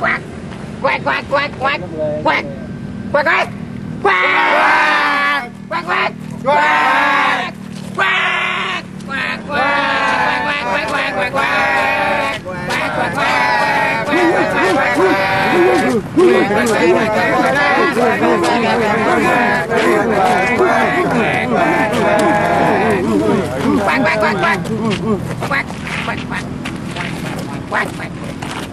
quạt quạt quạt quạt quạt quạt quạt quạt quạt quạt quạt quạt quạt quạt quạt quạt quạt quạt quạt quack quack quack quack quack quack quack quack quack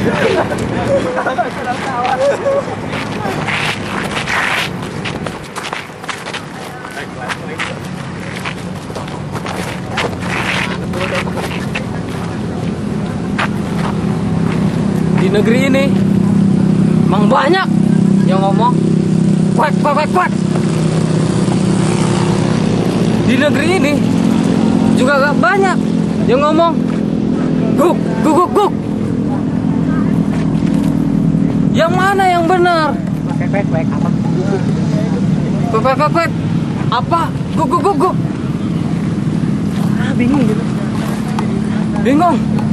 Di negeri ini emang banyak yang ngomong kuat kuat kuat Di negeri ini juga gak banyak yang ngomong guk guk guk yang mana yang benar? Pepet pepet apa? Pepet pepet apa? gugu gugu go Ah bingung gitu. Bingung.